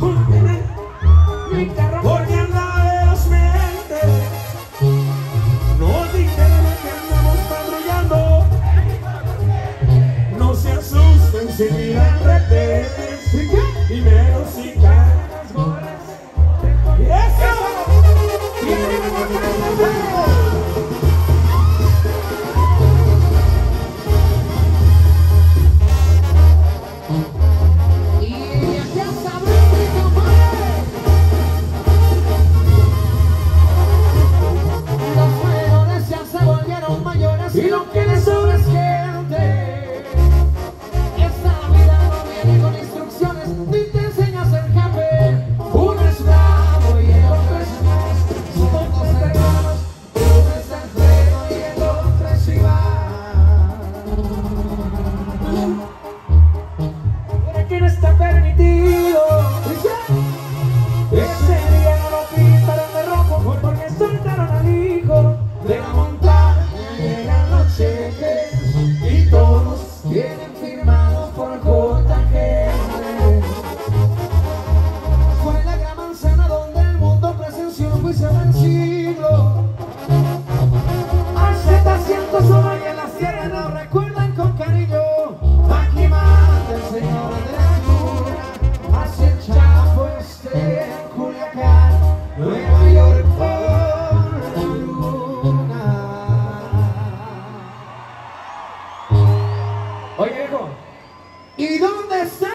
Júlpeme, mi carro porque anda en las mentes. Nos dijeron que andamos patrullando. No se asusten si miran redes y menos si caen. Oye, hijo, ¿y dónde está?